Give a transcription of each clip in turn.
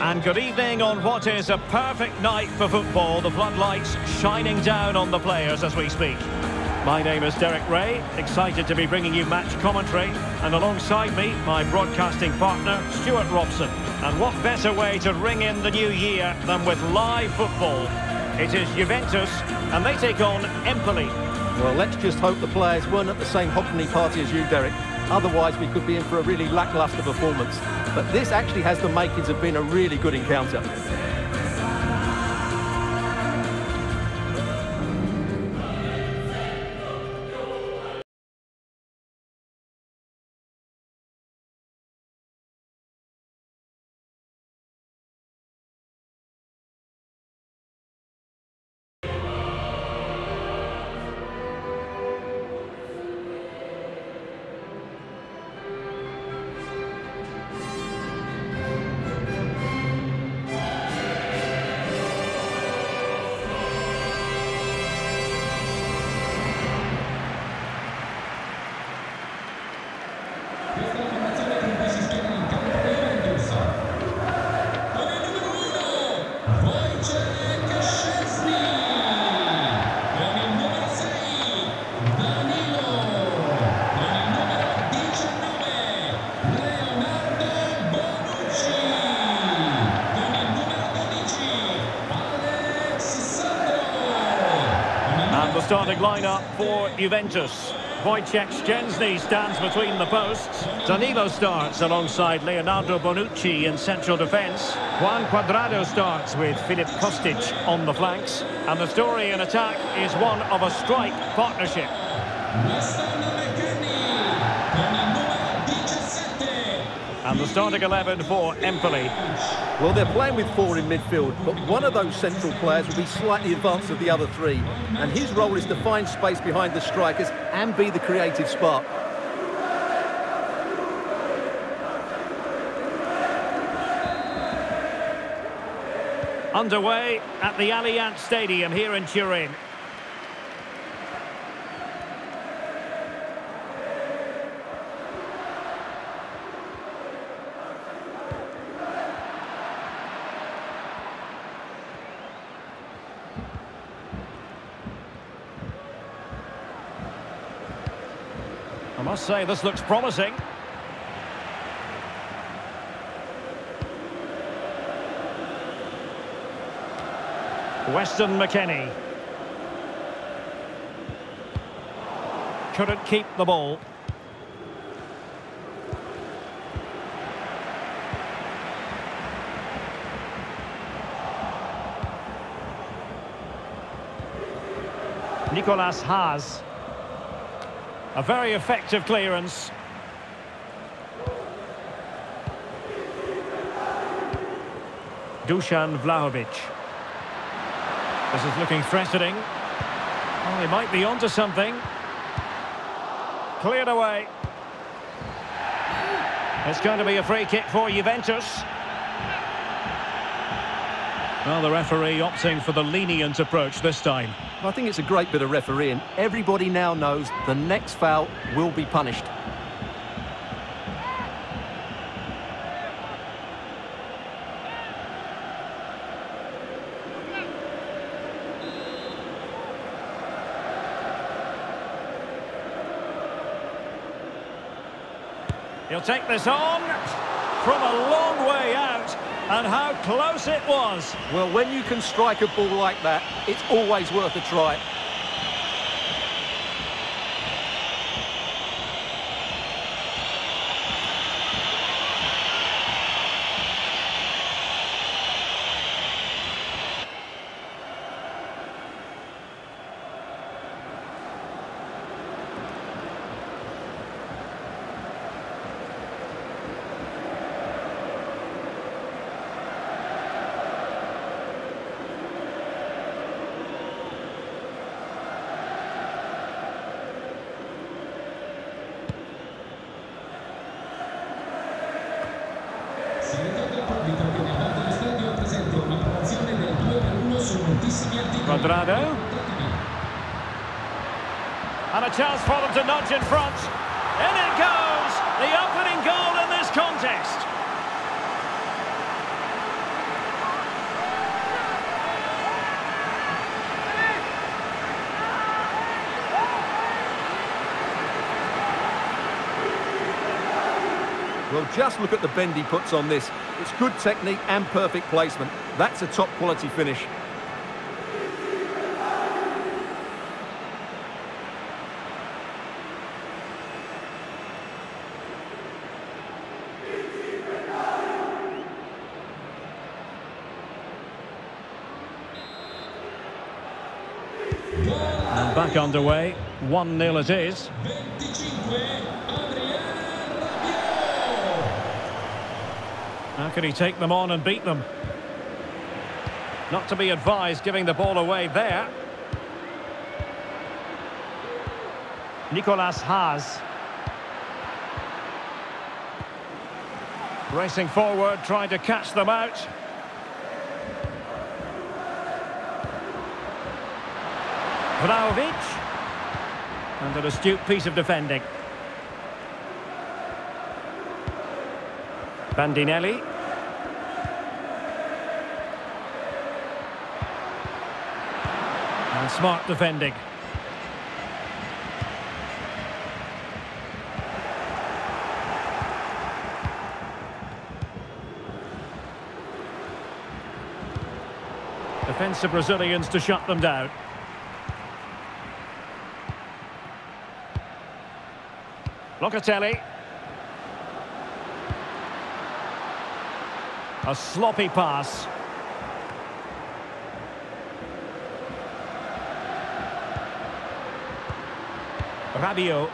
And good evening on what is a perfect night for football. The floodlights shining down on the players as we speak. My name is Derek Ray, excited to be bringing you match commentary. And alongside me, my broadcasting partner, Stuart Robson. And what better way to ring in the new year than with live football? It is Juventus, and they take on Empoli. Well, let's just hope the players weren't at the same Hogmanay party as you, Derek. Otherwise, we could be in for a really lacklustre performance. But this actually has the makings of being a really good encounter. Lineup for Juventus. Wojciech Szczęsny stands between the posts. Danilo starts alongside Leonardo Bonucci in central defence. Juan Cuadrado starts with Filip Kostic on the flanks. And the story in attack is one of a strike partnership. And the starting 11 for Empoli. Well, they're playing with four in midfield, but one of those central players will be slightly advanced of the other three. And his role is to find space behind the strikers and be the creative spark. Underway at the Allianz Stadium here in Turin. I must say, this looks promising. Weston McKennie. Couldn't keep the ball. Nicolas Haas. A very effective clearance. Dusan Vlahovic. This is looking threatening. Oh, they might be onto something. Cleared away. It's going to be a free kick for Juventus. Well, the referee opting for the lenient approach this time. I think it's a great bit of refereeing. Everybody now knows the next foul will be punished. He'll take this on from a long way out. And how close it was. Well, when you can strike a ball like that, it's always worth a try. Cuadrado. And a chance for them to nudge in front. In it goes! The opening goal in this contest. Well, just look at the bend he puts on this. It's good technique and perfect placement. That's a top quality finish. Underway. 1-0 it is. How can he take them on and beat them? Not to be advised giving the ball away there. Nicolas Haas. Racing forward, trying to catch them out. Vlahovic. And an astute piece of defending. Bandinelli. And smart defending. Defensive Brazilians to shut them down. Locatelli. A sloppy pass. Rabiot.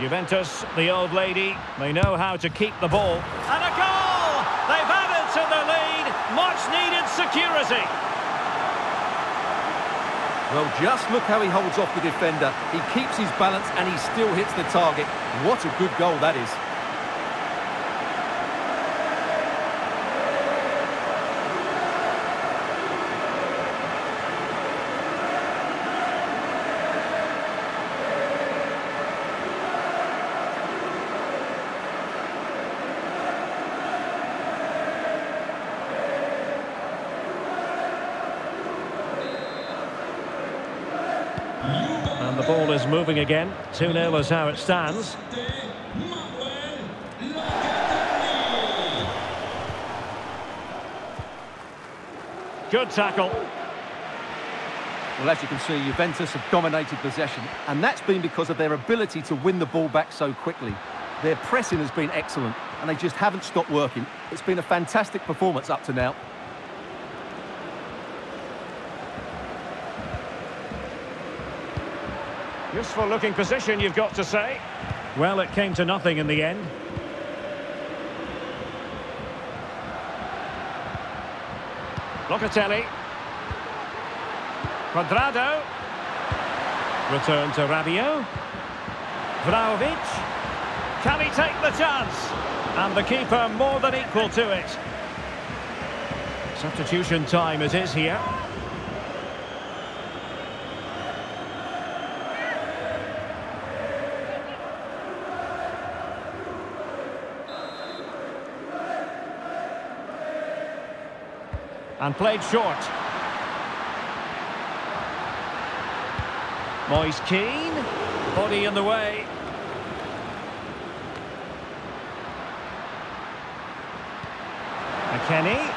Juventus, the old lady, they know how to keep the ball. And a goal! They've added to the lead. Much needed security. Well, just look how he holds off the defender. He keeps his balance and he still hits the target. What a good goal that is. And the ball is moving again. 2-0 is how it stands. Good tackle. Well, as you can see, Juventus have dominated possession, and that's been because of their ability to win the ball back so quickly. Their pressing has been excellent, and they just haven't stopped working. It's been a fantastic performance up to now. Useful looking position, you've got to say. Well, it came to nothing in the end. Locatelli. Cuadrado. Return to Rabiot. Vlahovic. Can he take the chance? And the keeper more than equal to it. Substitution time it is here. And played short. Moise Kean, body in the way. McKennie.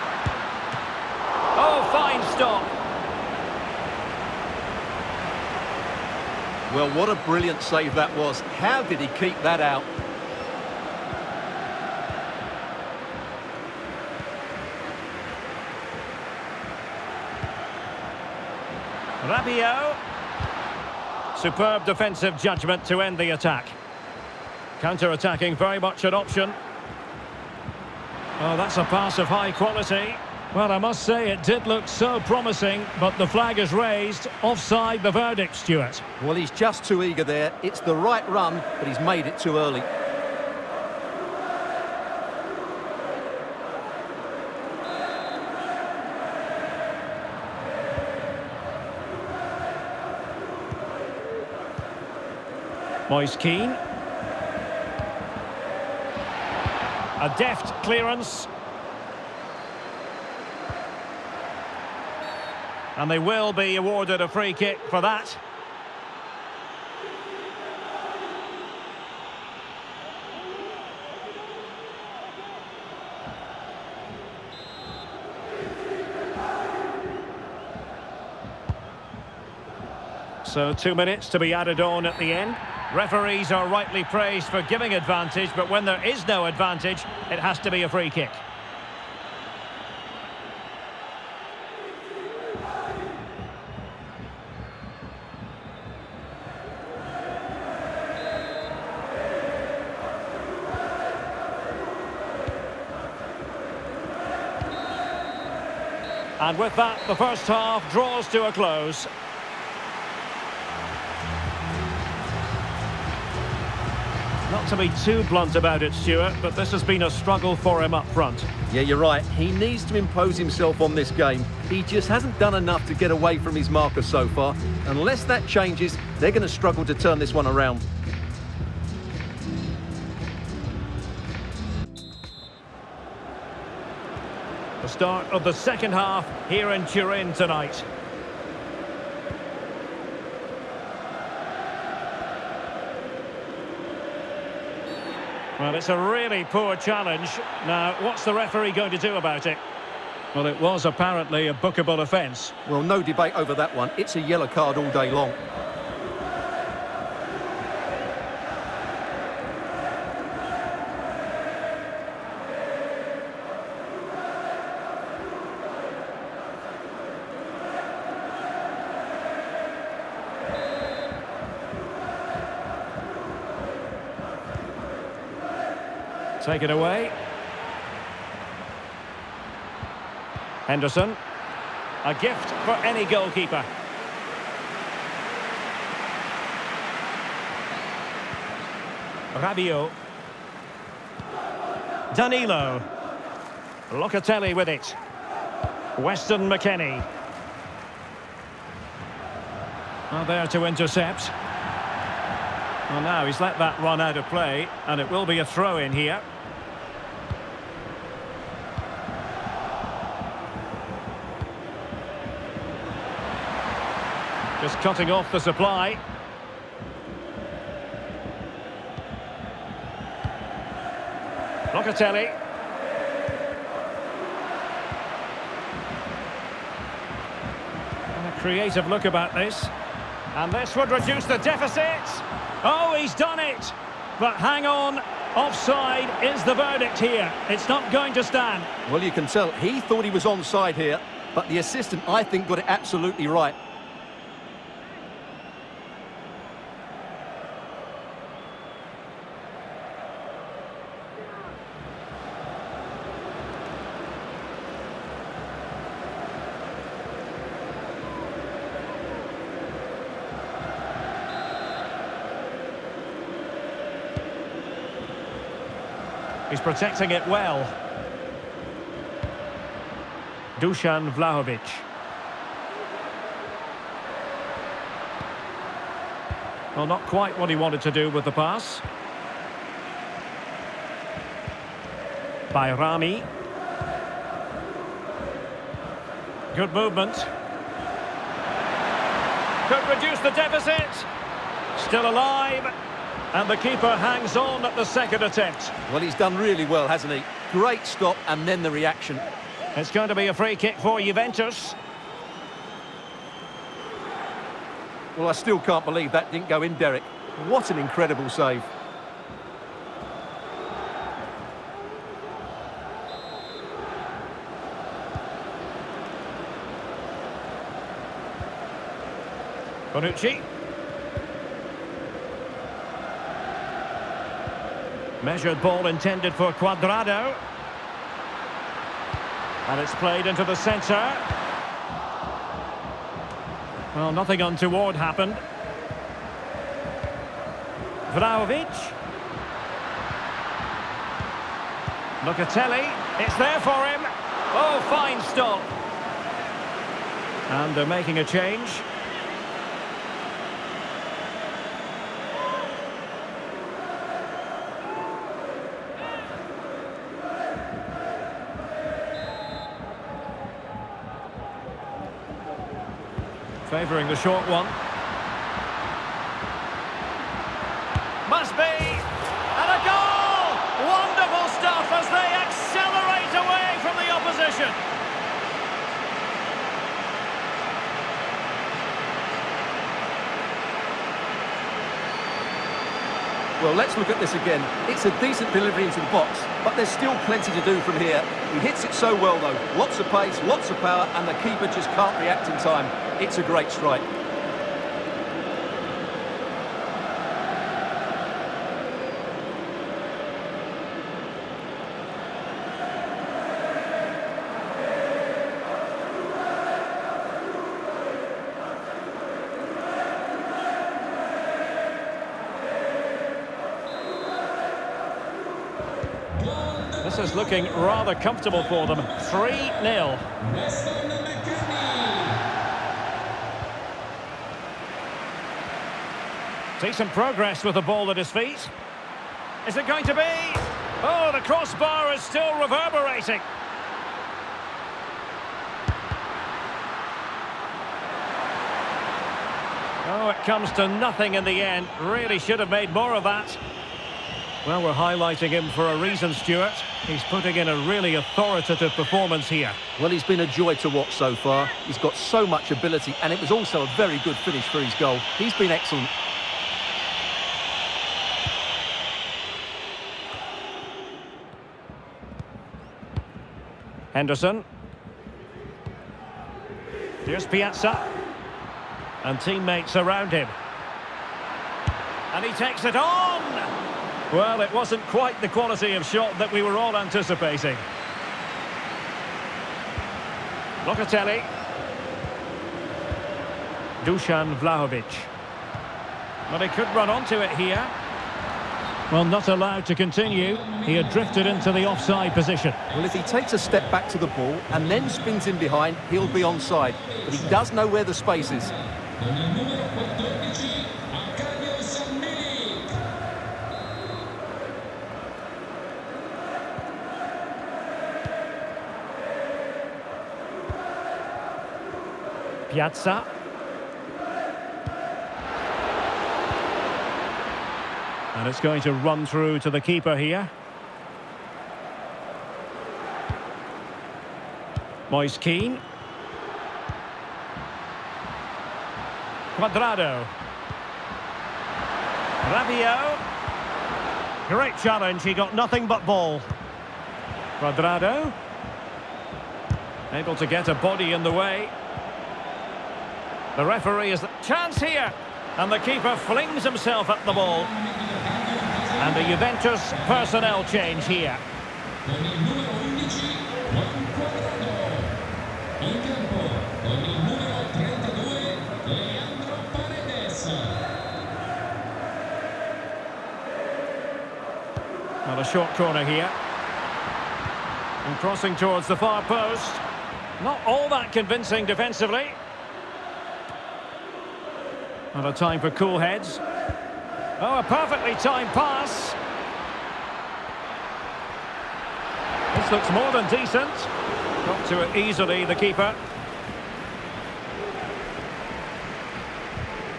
Oh, fine stop. Well, what a brilliant save that was. How did he keep that out? Rabiot. Superb defensive judgment to end the attack. Counter-attacking, very much an option. Oh, that's a pass of high quality. Well, I must say it did look so promising, but the flag is raised. Offside the verdict, Stuart. Well, he's just too eager there. It's the right run, but he's made it too early. Moise Kean. A deft clearance. And they will be awarded a free kick for that. So two minutes to be added on at the end. Referees are rightly praised for giving advantage, but when there is no advantage, it has to be a free kick. And with that, the first half draws to a close. To be too blunt about it, Stuart, but this has been a struggle for him up front. Yeah, you're right. He needs to impose himself on this game. He just hasn't done enough to get away from his marker so far. Unless that changes, they're going to struggle to turn this one around. The start of the second half here in Turin tonight. Well, it's a really poor challenge. Now, what's the referee going to do about it? Well, it was apparently a bookable offence. Well, no debate over that one. It's a yellow card all day long. Take it away. Henderson. A gift for any goalkeeper. Rabiot. Danilo. Locatelli with it. Weston McKennie. Oh, well, there to intercept. Well, now he's let that run out of play, and it will be a throw in here. Just cutting off the supply. Locatelli. And a creative look about this. And this would reduce the deficit. Oh, he's done it. But hang on. Offside is the verdict here. It's not going to stand. Well, you can tell he thought he was onside here, but the assistant, I think, got it absolutely right. He's protecting it well. Dusan Vlahovic. Well, not quite what he wanted to do with the pass. Bajrami. Good movement. Could reduce the deficit. Still alive. And the keeper hangs on at the second attempt. Well, he's done really well, hasn't he? Great stop and then the reaction. It's going to be a free kick for Juventus. Well, I still can't believe that didn't go in, Derek. What an incredible save. Bonucci. Measured ball intended for Cuadrado. And it's played into the centre. Well, nothing untoward happened. Vlahovic. Locatelli. It's there for him. Oh, fine stop. And they're making a change. favouring the short one. Must be! And a goal! Wonderful stuff as they accelerate away from the opposition. Well, let's look at this again. It's a decent delivery into the box, but there's still plenty to do from here. He hits it so well, though. Lots of pace, lots of power, and the keeper just can't react in time. It's a great strike. This is looking rather comfortable for them. 3-0. Decent progress with the ball at his feet. Is it going to be? Oh, the crossbar is still reverberating. Oh, it comes to nothing in the end. Really should have made more of that. Well, we're highlighting him for a reason, Stuart. He's putting in a really authoritative performance here. Well, he's been a joy to watch so far. He's got so much ability, and it was also a very good finish for his goal. He's been excellent. Henderson. Here's Pjaca. And teammates around him. And he takes it on! Well, it wasn't quite the quality of shot that we were all anticipating. Locatelli. Dusan Vlahovic. But he could run onto it here. Well, not allowed to continue. He had drifted into the offside position. Well, if he takes a step back to the ball and then spins in behind, he'll be onside. But he does know where the space is. Pjaca. And it's going to run through to the keeper here. Moise Kean. Cuadrado. Rabiot. Great challenge, he got nothing but ball. Cuadrado. Able to get a body in the way. The referee is the chance here. And the keeper flings himself at the ball. And a Juventus personnel change here. Well, a short corner here. And crossing towards the far post. Not all that convincing defensively. And a time for cool heads. Oh, a perfectly timed pass. This looks more than decent. Got to it easily, the keeper.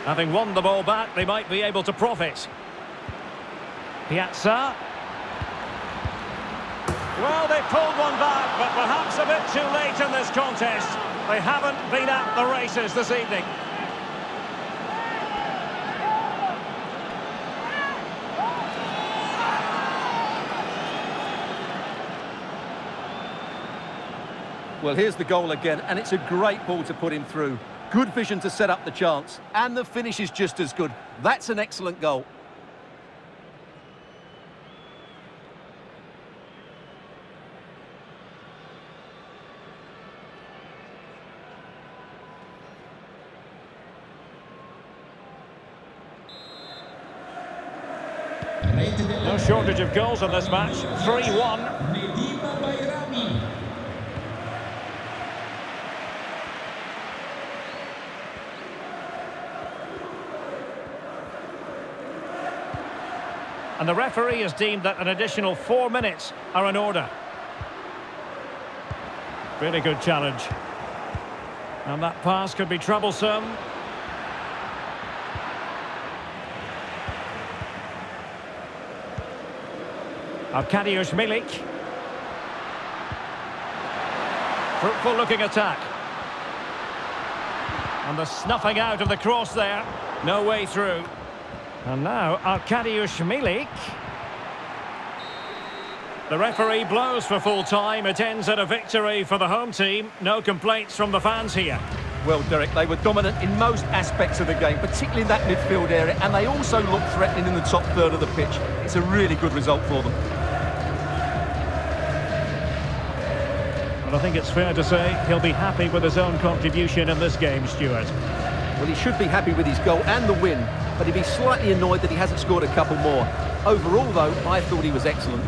Having won the ball back, they might be able to profit. Pjaca. Well, they pulled one back, but perhaps a bit too late in this contest. They haven't been at the races this evening. Well, here's the goal again, and it's a great ball to put him through. Good vision to set up the chance, and the finish is just as good. That's an excellent goal. No shortage of goals in this match. 3-1. And the referee has deemed that an additional four minutes are in order. Really good challenge. And that pass could be troublesome. Arkadiusz Milik. Fruitful looking attack. And the snuffing out of the cross there. No way through. And now Arkadiusz Milik. The referee blows for full time. It ends at a victory for the home team. No complaints from the fans here. Well, Derek, they were dominant in most aspects of the game, particularly in that midfield area, and they also looked threatening in the top third of the pitch. It's a really good result for them. Well, I think it's fair to say he'll be happy with his own contribution in this game, Stuart. Well, he should be happy with his goal and the win, but he'd be slightly annoyed that he hasn't scored a couple more. Overall, though, I thought he was excellent.